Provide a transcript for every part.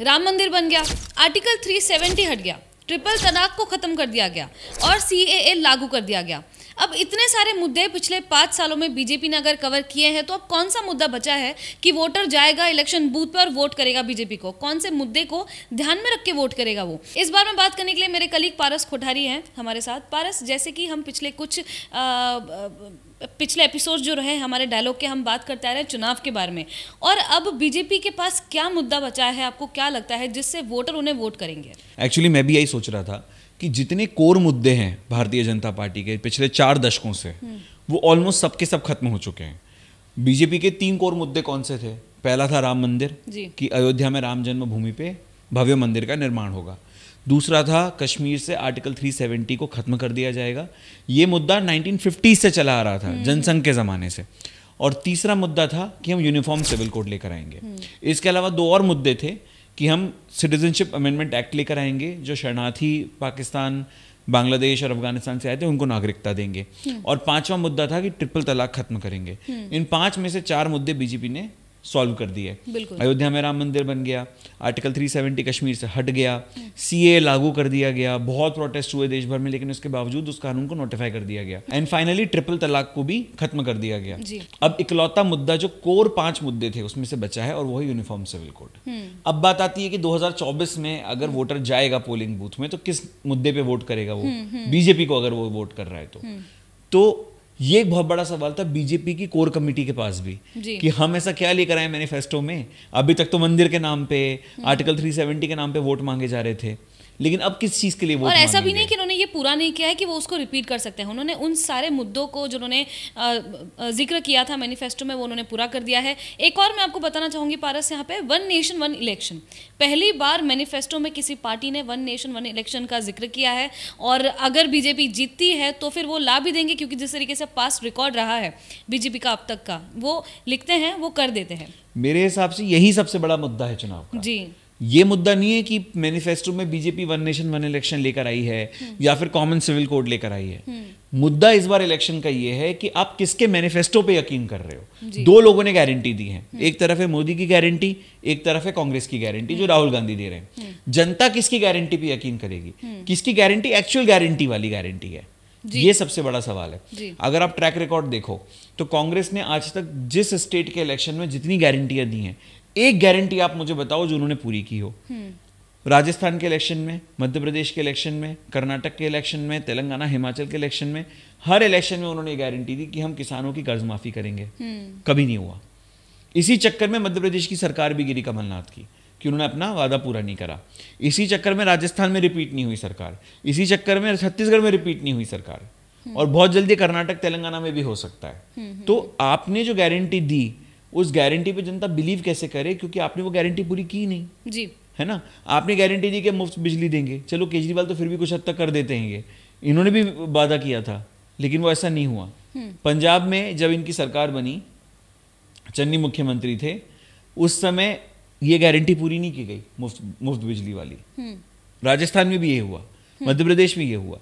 राम मंदिर बन गया। आर्टिकल 370 हट गया। ट्रिपल तलाक को खत्म कर दिया गया और सीएए लागू कर दिया गया। अब इतने सारे मुद्दे पिछले पाँच सालों में बीजेपी ने अगर कवर किए हैं तो अब कौन सा मुद्दा बचा है कि वोटर जाएगा इलेक्शन बूथ पर वोट करेगा बीजेपी को? कौन से मुद्दे को ध्यान में रख के वोट करेगा वो? इस बार में बात करने के लिए मेरे कलीग पारस कोठारी हैं हमारे साथ। पारस जैसे कि हम पिछले कुछ आ, पिछले एपिसोड जो रहे हमारे डायलॉग के हम बात करते आ रहे हैं चुनाव के बारे में। और अब बीजेपी के पास क्या मुद्दा बचा है? आपको क्या लगता है जिससे वोटर उन्हें वोट करेंगे? एक्चुअली मैं भी यही सोच रहा था कि जितने कोर मुद्दे हैं भारतीय जनता पार्टी के पिछले चार दशकों से वो ऑलमोस्ट सबके सब खत्म हो चुके हैं। बीजेपी के तीन कोर मुद्दे कौन से थे? पहला था राम मंदिर कि अयोध्या में राम जन्मभूमि पे भव्य मंदिर का निर्माण होगा। दूसरा था कश्मीर से आर्टिकल 370 को खत्म कर दिया जाएगा। ये मुद्दा 1950 से चला आ रहा था हम्म। जनसंघ के ज़माने से। और तीसरा मुद्दा था कि हम यूनिफॉर्म सिविल कोड लेकर आएँगे। हम्म। इसके अलावा दो और मुद्दे थे कि हम सिटीजनशिप अमेंडमेंट एक्ट लेकर आएँगे जो शरणार्थी पाकिस्तान बांग्लादेश और अफ़गानिस्तान से आए थे उनको नागरिकता देंगे। हम्म। और पांचवा मुद्दा था कि ट्रिपल तलाक खत्म करेंगे। इन पाँच में से चार मुद्दे बीजेपी ने सॉल्व कर दिए। अयोध्या में राम मंदिर बन गया आर्टिकल 370 कश्मीर से हट गया सीए लागू कर दिया गया बहुत प्रोटेस्ट हुए देश भर में लेकिन उसके बावजूद उस कानून को नोटिफाई कर दिया गया। एंड फाइनली ट्रिपल तलाक को भी खत्म कर दिया गया। अब इकलौता मुद्दा जो कोर पाँच मुद्दे थे उसमें से बचा है और वो है यूनिफॉर्म सिविल कोड अब बात आती है कि 2024 में अगर वोटर जाएगा पोलिंग बूथ में तो किस मुद्दे पे वोट करेगा वो? बीजेपी हम्म, हम्म। को अगर वो वोट कर रहा है तो। हम्म। तो ये एक बहुत बड़ा सवाल था बीजेपी की कोर कमेटी के पास भी कि हम ऐसा क्या लेकर आए मैनिफेस्टो में? अभी तक तो मंदिर के नाम पे आर्टिकल 370 के नाम पे वोट मांगे जा रहे थे। लेकिन अब किस चीज़ के लिए वो और ऐसा भी नहीं कि उन्होंने ये पूरा नहीं किया है कि वो उसको रिपीट कर सकते हैं। उन्होंने उन सारे मुद्दों को जो उन्होंने ज़िक्र किया था मैनिफेस्टो में वो उन्होंने पूरा कर दिया है। एक और मैं आपको बताना चाहूँगी पारस यहाँ पे वन नेशन वन इलेक्शन पहली बार मैनिफेस्टो में किसी पार्टी ने वन नेशन वन इलेक्शन का ज़िक्र किया है और अगर बीजेपी जीतती है तो फिर वो ला भी देंगे क्योंकि जिस तरीके से पास रिकॉर्ड रहा है बीजेपी का अब तक का वो लिखते हैं वो कर देते हैं। मेरे हिसाब से यही सबसे बड़ा मुद्दा है चुनाव का। जी। ये मुद्दा नहीं है कि मैनिफेस्टो में BJP one nation one election लेकर आई है या फिर कॉमन सिविल कोड लेकर आई है। मुद्दा इस बार इलेक्शन का ये है कि आप किसके मैनिफेस्टो पे यकीन कर रहे हो? दो लोगों ने गारंटी दी है। एक तरफ़ है मोदी की गारंटी एक तरफ़ है कांग्रेस की गारंटी जो राहुल गांधी दे रहे हैं। जनता किसकी गारंटी पे यकीन करेगी? किसकी गारंटी एक्चुअल गारंटी वाली गारंटी है। ये सबसे बड़ा सवाल है। अगर आप ट्रैक रिकॉर्ड देखो तो कांग्रेस ने आज तक जिस स्टेट के इलेक्शन में जितनी गारंटियाँ दी हैं एक गारंटी आप मुझे बताओ जो उन्होंने पूरी की हो। हम्म। राजस्थान के इलेक्शन में मध्य प्रदेश के इलेक्शन में कर्नाटक के इलेक्शन में तेलंगाना हिमाचल के इलेक्शन में हर इलेक्शन में उन्होंने गारंटी दी कि हम किसानों की कर्ज माफ़ी करेंगे। हम्म। कभी नहीं हुआ। इसी चक्कर में मध्य प्रदेश की सरकार भी गिरी कमलनाथ की कि उन्होंने अपना वादा पूरा नहीं करा। इसी चक्कर में राजस्थान में रिपीट नहीं हुई सरकार। इसी चक्कर में छत्तीसगढ़ में रिपीट नहीं हुई सरकार। हम्म। और बहुत जल्दी कर्नाटक तेलंगाना में भी हो सकता है। तो आपने जो गारंटी दी उस गारंटी पे जनता बिलीव कैसे करे? क्योंकि आपने वो गारंटी पूरी की नहीं। जी। है ना? आपने गारंटी दी कि मुफ़्त बिजली देंगे। चलो केजरीवाल तो फिर भी कुछ हद तक कर देते हैं ये। इन्होंने भी वादा किया था लेकिन वो ऐसा नहीं हुआ। हम्म। पंजाब में जब इनकी सरकार बनी चन्नी मुख्यमंत्री थे उस समय ये गारंटी पूरी नहीं की गई मुफ़्त मुफ़्त बिजली वाली। हम्म। राजस्थान में भी ये हुआ हम्म। मध्य प्रदेश में ये हुआ।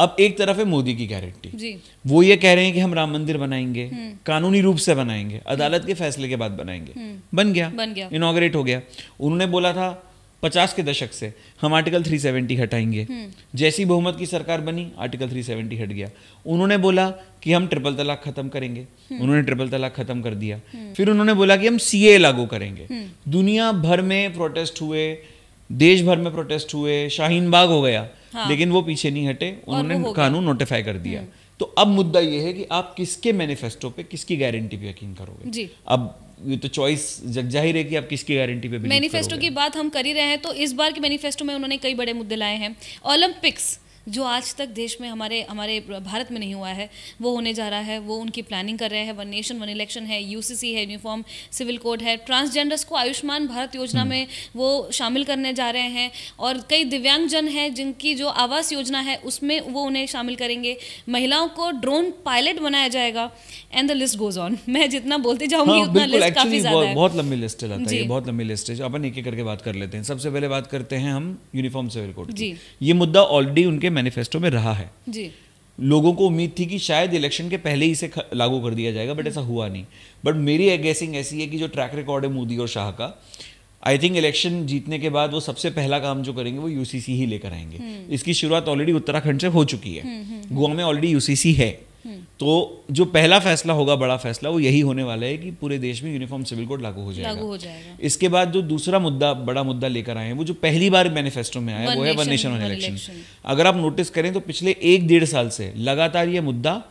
अब एक तरफ़ है मोदी की गारंटी। वो ये कह रहे हैं कि हम राम मंदिर बनाएँगे हम्म। कानूनी रूप से बनाएँगे अदालत के फैसले के बाद बनाएँगे। हम्म। बन गया। बन गया। इनोग्रेट हो गया। उन्होंने बोला था पचास के दशक से हम आर्टिकल 370 हटाएँगे। हम्म। जैसी बहुमत की सरकार बनी आर्टिकल 370 हट गया। उन्होंने बोला कि हम ट्रिपल तलाक खत्म करेंगे। उन्होंने ट्रिपल तलाक खत्म कर दिया। फिर उन्होंने बोला कि हम सीए लागू करेंगे। दुनिया भर में प्रोटेस्ट हुए देश भर में प्रोटेस्ट हुए शाहीन बाग हो गया हाँ। लेकिन वो पीछे नहीं हटे उन्होंने कानून नोटिफाई कर दिया। हम्म। तो अब मुद्दा ये है कि आप किसके मैनिफेस्टो पे किसकी गारंटी पे यकीन करोगे? जी। अब ये तो चॉइस जग ज़ाहिर है कि आप किसकी गारंटी पे मैनिफेस्टो की बात हम कर ही रहे हैं तो इस बार के मैनिफेस्टो में उन्होंने कई बड़े मुद्दे लाए हैं। ओलंपिक्स जो आज तक देश में हमारे हमारे भारत में नहीं हुआ है वो होने जा रहा है वो उनकी प्लानिंग कर रहे हैं वन नेशन वन इलेक्शन है यूसीसी है यूनिफॉर्म सिविल कोड है ट्रांसजेंडर्स को आयुष्मान भारत योजना हम्म। में वो शामिल करने जा रहे हैं और कई दिव्यांगजन हैं जिनकी जो आवास योजना है उसमें वो उन्हें शामिल करेंगे। महिलाओं को ड्रोन पायलट बनाया जाएगा and the list goes on मैं जितना बोलती जाऊँगी हाँ, उतना लिस्ट काफ़ी ज़्यादा है। बहुत लंबी लिस्ट है ये बहुत लंबी लिस्ट है। अपन एक एक करके बात कर लेते हैं। सबसे पहले बात करते हैं हम यूनिफॉर्म सिविल कोड ये मुद्दा ऑलरेडी उनके मैनिफेस्टो में रहा है। जी। लोगों को उम्मीद थी कि शायद इलेक्शन के पहले ही इसे लागू कर दिया जाएगा बट ऐसा हुआ नहीं। बट मेरी गैसिंग ऐसी है कि जो ट्रैक रिकॉर्ड है मोदी और शाह का आई थिंक इलेक्शन जीतने के बाद वो सबसे पहला काम जो करेंगे वो यूसीसी ही लेकर आएँगे। इसकी शुरुआत ऑलरेडी उत्तराखंड से हो चुकी है। गोवा में ऑलरेडी यूसीसी है। तो जो पहला फैसला होगा बड़ा फैसला वो यही होने वाला है कि पूरे देश में यूनिफॉर्म सिविल कोड लागू हो जाएगा। लागू हो जाएगा। इसके बाद जो दूसरा मुद्दा बड़ा मुद्दा लेकर आए हैं वो जो पहली बार मैनिफेस्टो में आया वो है वन नेशन वन इलेक्शन अगर आप नोटिस करें तो पिछले एक डेढ़ साल से लगातार ये मुद्दा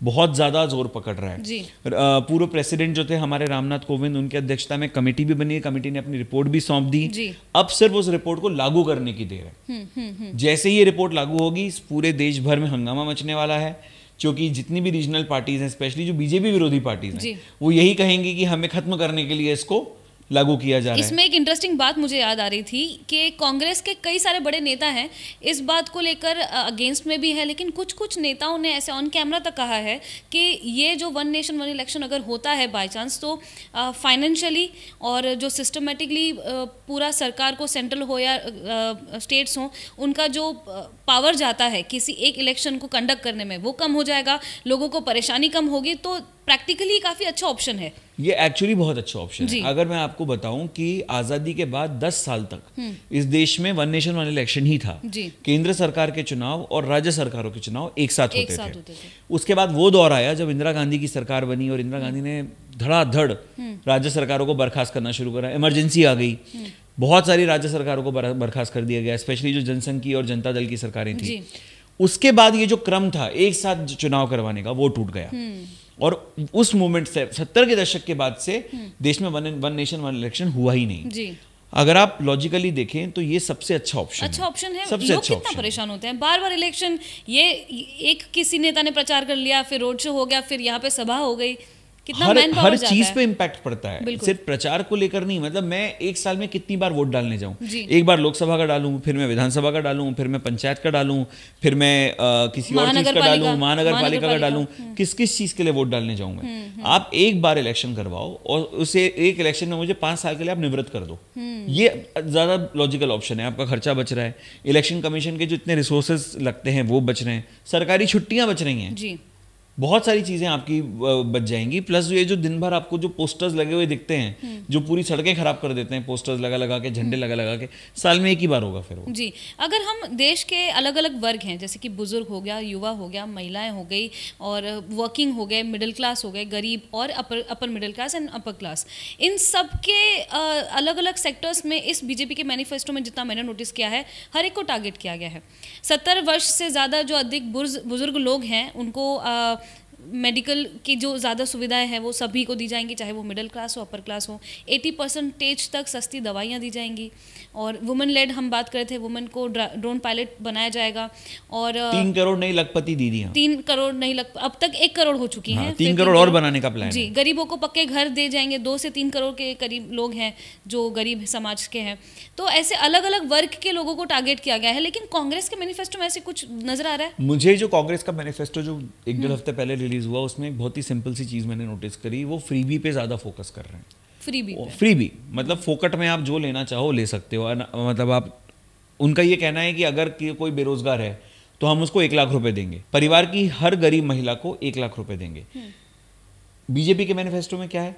बहुत ज़्यादा ज़ोर पकड़ रहा है। पूर्व प्रेसिडेंट जो थे हमारे रामनाथ कोविंद उनकी अध्यक्षता में कमेटी भी बनी है कमेटी ने अपनी रिपोर्ट भी सौंप दी। अब सिर्फ़ उस रिपोर्ट को लागू करने की देर हम्म, है जैसे ही ये रिपोर्ट लागू होगी पूरे देश भर में हंगामा मचने वाला है। क्योंकि जितनी भी रीजनल पार्टीज़ हैं स्पेशली जो बीजेपी विरोधी पार्टीज़। हैं वो यही कहेंगी कि हमें खत्म करने के लिए इसको लागू किया जा रहा है। इसमें एक इंटरेस्टिंग बात मुझे याद आ रही थी कि कांग्रेस के कई सारे बड़े नेता हैं, इस बात को लेकर अगेंस्ट में भी है, लेकिन कुछ कुछ नेताओं ने ऐसे ऑन कैमरा तक कहा है कि ये जो वन नेशन वन इलेक्शन अगर होता है बाई चांस तो फाइनेंशियली और जो सिस्टमेटिकली पूरा सरकार को सेंट्रल हो या स्टेट्स हों, उनका जो पावर जाता है किसी एक इलेक्शन को कंडक्ट करने में, वो कम हो जाएगा, लोगों को परेशानी कम होगी तो प्रैक्टिकली काफ़ी अच्छा ऑप्शन है। ये एक्चुअली बहुत अच्छा ऑप्शन है। अगर मैं आपको बताऊँ कि आज़ादी के बाद 10 साल तक इस देश में वन नेशन वन इलेक्शन ही था। केंद्र सरकार के चुनाव और राज्य सरकारों के चुनाव एक साथ एक होते साथ थे होते थे। उसके बाद वो दौर आया जब इंदिरा गांधी की सरकार बनी और इंदिरा गांधी ने धड़ाधड़ राज्य सरकारों को बर्खास्त करना शुरू करा। इमरजेंसी आ गई। बहुत सारी राज्य सरकारों को बर्खास्त कर दिया गया स्पेशली जो जनसंघ की और जनता दल की सरकारें थी। उसके बाद ये जो क्रम था एक साथ चुनाव करवाने का वो टूट गया। और उस मोमेंट से सत्तर के दशक के बाद से देश में one one nation one election हुआ ही नहीं। जी। अगर आप लॉजिकली देखें तो ये सबसे अच्छा ऑप्शन अच्छा ऑप्शन है। सबसे लोग अच्छा कितना परेशान होते हैं। बार बार इलेक्शन ये एक किसी नेता ने प्रचार कर लिया फिर रोड शो हो गया फिर यहाँ पे सभा हो गई। कितना हर हर चीज़ पे इम्पैक्ट पड़ता है। सिर्फ़ प्रचार को लेकर नहीं मतलब मैं एक साल में कितनी बार वोट डालने। जाऊँ? एक बार लोकसभा का डालूं फिर मैं विधानसभा का डालूं फिर मैं पंचायत का डालूं फिर मैं अ, किसी और चीज़ का डालूं महानगर पालिका का डालूं किस किस चीज़ के लिए वोट डालने जाऊँ मैं? आप एक बार इलेक्शन करवाओ और उसे एक इलेक्शन में मुझे पाँच साल के लिए आप निवृत्त कर दो। ये ज़्यादा लॉजिकल ऑप्शन है आपका खर्चा बच रहा है। इलेक्शन कमीशन के जो इतने रिसोर्सेज लगते हैं वो बच रहे हैं। सरकारी छुट्टियाँ बच रही हैं। जी। बहुत सारी चीज़ें आपकी बच जाएँगी। प्लस ये जो दिन भर आपको जो पोस्टर्स लगे हुए दिखते हैं जो पूरी सड़कें खराब कर देते हैं पोस्टर्स लगा लगा के झंडे लगा लगा के साल में एक ही बार होगा फिर वो। जी अगर हम देश के अलग अलग वर्ग हैं जैसे कि बुज़ुर्ग हो गया युवा हो गया महिलाएँ हो गई और वर्किंग हो गए मिडिल क्लास हो गए गरीब और upper upper middle class and upper class इन सब के अलग अलग सेक्टर्स में इस बीजेपी के मैनिफेस्टो में जितना मैंने नोटिस किया है हर एक को टारगेट किया गया है। सत्तर वर्ष से ज़्यादा जो अधिक बुज़ुर्ग लोग हैं उनको मेडिकल की जो ज़्यादा सुविधाएँ हैं वो सभी को दी जाएँगी चाहे वो मिडिल क्लास हो अपर क्लास हो। 80 परसेंटेज तक सस्ती दवाइयाँ दी जाएँगी। और वुमेन लेड हम बात कर रहे थे वुमेन को ड्रोन पायलट बनाया जाएगा। और तीन करोड़ नई लखपति दीदियाँ तीन करोड़ नहीं लग अब तक एक करोड़ हो चुकी हाँ, हैं तीन करोड़ और बनाने का प्लान जी गरीबों को पक्के घर दे जाएँगे दो से तीन करोड़ के करीब लोग हैं जो गरीब समाज के हैं। तो ऐसे अलग अलग वर्ग के लोगों को टारगेट किया गया है लेकिन कांग्रेस के मैनिफेस्टो में ऐसे कुछ नज़र आ रहा है? मुझे जो कांग्रेस का मैनिफेस्टो जो एक डेढ़ हफ़्ते पहले रिलीज़ हुआ उसमें बहुत ही सिंपल सी चीज़ मैंने नोटिस करी वो फ्रीबी पे ज़्यादा फोकस कर रहे हैं। फ्री भी फ्री भी मतलब फोकट में आप जो लेना चाहो ले सकते हो मतलब आप उनका ये कहना है कि अगर कोई बेरोजगार है तो हम उसको एक लाख रुपए देंगे। परिवार की हर गरीब महिला को एक लाख रुपए देंगे। बीजेपी के मैनिफेस्टो में क्या है?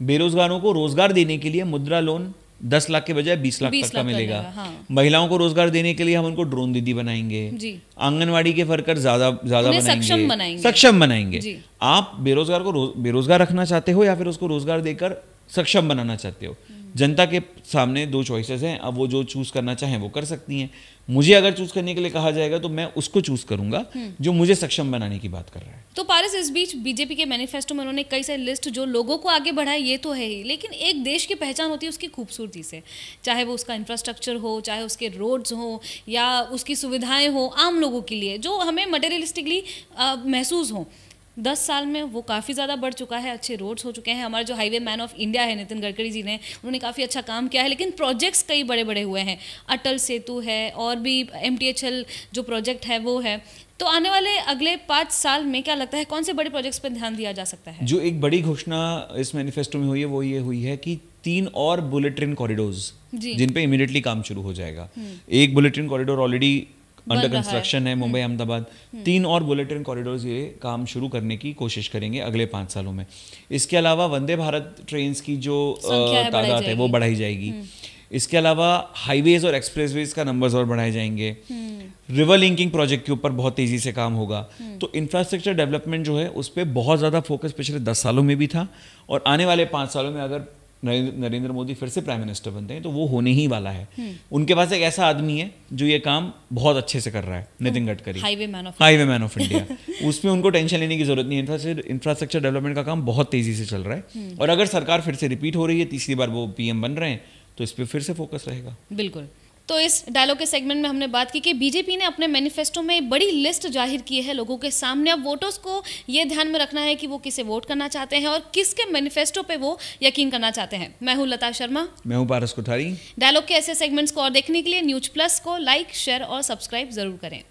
बेरोजगारों को रोज़गार देने के लिए मुद्रा लोन दस लाख के बजाय बीस लाख तक का मिलेगा। हाँ। महिलाओं को रोज़गार देने के लिए हम उनको ड्रोन दीदी बनाएँगे। आंगनवाड़ी के वर्कर ज़्यादा ज़्यादा बनाएँगे। सक्षम बनाएँगे। सक्षम बनाएँगे। आप बेरोजगार को बेरोजगार रखना चाहते हो या फिर उसको रोज़गार देकर सक्षम बनाना चाहते हो? जनता के सामने दो चॉइसेस हैं अब वो जो चूज़ करना चाहें वो कर सकती हैं। मुझे अगर चूज़ करने के लिए कहा जाएगा तो मैं उसको चूज़ करूँगा जो मुझे सक्षम बनाने की बात कर रहा है। तो पारस इस बीच बीजेपी के मैनिफेस्टो में उन्होंने कई सारी लिस्ट जो लोगों को आगे बढ़ाए ये तो है ही। लेकिन एक देश की पहचान होती है उसकी खूबसूरती से। चाहे वो उसका इंफ्रास्ट्रक्चर हो चाहे उसके रोड्स हो या उसकी सुविधाएँ हो आम लोगों के लिए जो हमें मटेरियलिस्टिकली महसूस हो। दस साल में वो काफ़ी ज़्यादा बढ़ चुका है अच्छे रोड्स हो चुके हैं। हमारे जो हाईवे मैन ऑफ़ इंडिया है नितिन गडकरी जी ने उन्होंने काफ़ी अच्छा काम किया है लेकिन प्रोजेक्ट्स कई बड़े बड़े हुए हैं। अटल सेतु है और भी एमटीएचएल जो प्रोजेक्ट है वो है। तो आने वाले अगले पाँच साल में क्या लगता है कौन से बड़े प्रोजेक्ट्स पर ध्यान दिया जा सकता है? जो एक बड़ी घोषणा इस मैनिफेस्टो में हुई है वो ये हुई है कि तीन और बुलेट ट्रेन कॉरिडोर्स। जिन पे इमीडिएटली काम शुरू हो जाएगा। एक bullet train corridor already under construction है। मुंबई अहमदाबाद। तीन और बुलेट ट्रेन कॉरिडोर्स ये काम शुरू करने की कोशिश करेंगे अगले पाँच सालों में। इसके अलावा वंदे भारत ट्रेन की जो तादाद है वो बढ़ाई जाएगी। इसके अलावा हाईवेज और एक्सप्रेसवेज का नंबर्स और बढ़ाए जाएँगे। रिवर लिंकिंग प्रोजेक्ट के ऊपर बहुत तेज़ी से काम होगा। तो इंफ्रास्ट्रक्चर डेवलपमेंट जो है उस पर बहुत ज़्यादा फोकस पिछले दस सालों में भी था और आने वाले पाँच सालों में अगर नरेंद्र मोदी फिर से प्राइम मिनिस्टर बनते हैं तो वो होने ही वाला है। उनके पास एक ऐसा आदमी है जो ये काम बहुत अच्छे से कर रहा है Nitin Gadkari. Highway man of highway man of India उसमें उनको टेंशन लेने की ज़रूरत नहीं है। इंफ्रास्ट्रक्चर डेवलपमेंट का काम बहुत तेज़ी से चल रहा है। और अगर सरकार फिर से रिपीट हो रही है तीसरी बार वो पीएम बन रहे हैं तो इस पर फिर से फोकस रहेगा। बिल्कुल। तो इस डायलॉग के सेगमेंट में हमने बात की कि बीजेपी ने अपने मैनिफेस्टो में बड़ी लिस्ट ज़ाहिर की है लोगों के सामने। अब वोटर्स को ये ध्यान में रखना है कि वो किसे वोट करना चाहते हैं और किसके मैनिफेस्टो पे वो यकीन करना चाहते हैं। मैं हूँ लता शर्मा। मैं हूँ पारस कोठारी। डायलॉग के ऐसे सेगमेंट्स को और देखने के लिए न्यूज़ प्लस को लाइक शेयर और सब्सक्राइब ज़रूर करें।